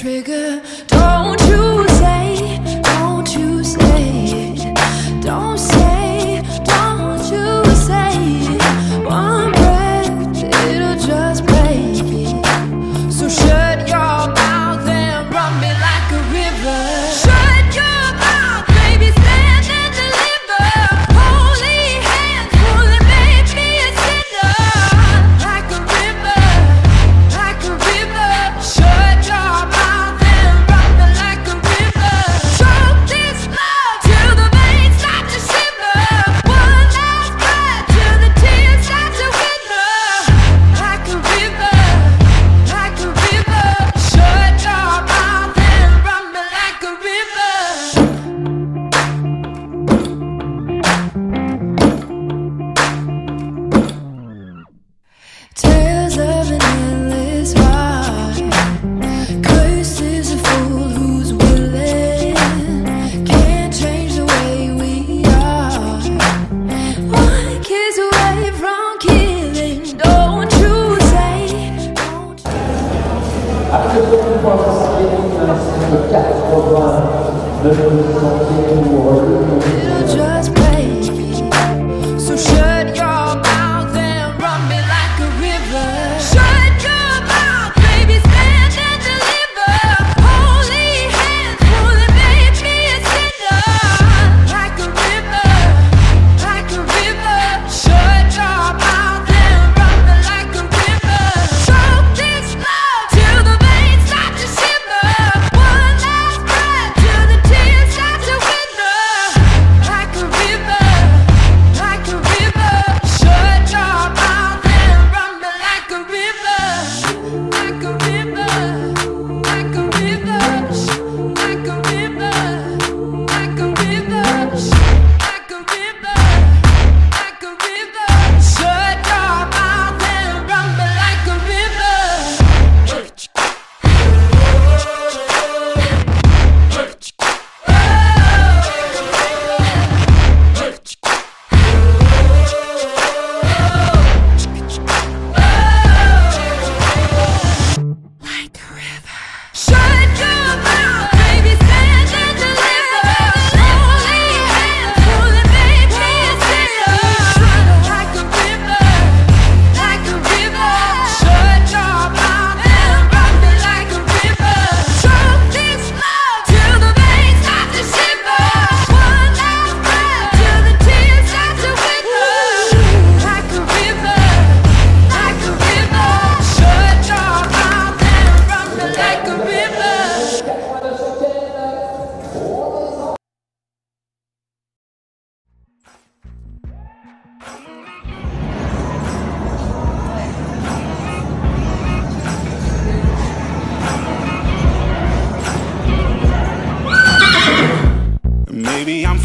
trigger. 384 le just.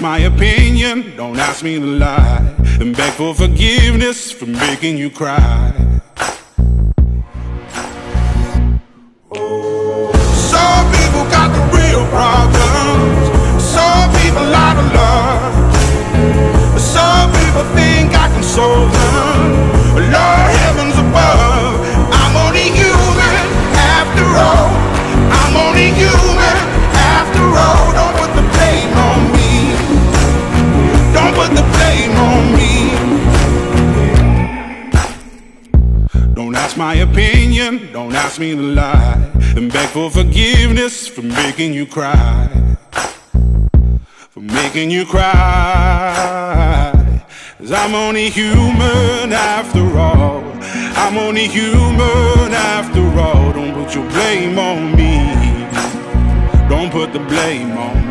My opinion, don't ask me to lie. And beg for forgiveness for making you cry. Don't ask my opinion, don't ask me to lie. And beg for forgiveness for making you cry. For making you cry. Cause I'm only human after all. I'm only human after all. Don't put your blame on me. Don't put the blame on me.